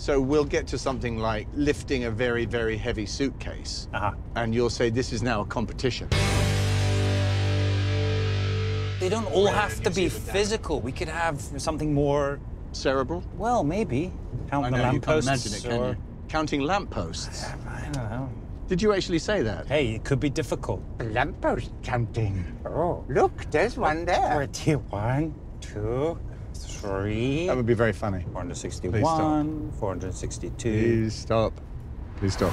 So we'll get to something like lifting a very, very heavy suitcase, Uh-huh. and you'll say this is now a competition. They don't all have to be physical. We could have something more, Cerebral? well, maybe. Count I the know, you can't lampposts imagine it, can or- you? Counting lampposts. I don't know. Did you actually say that? Hey, it could be difficult. Lamppost counting. Oh, look, there's one there. Pretty one, two, three. That would be very funny. 461, 462. Please stop. Please stop.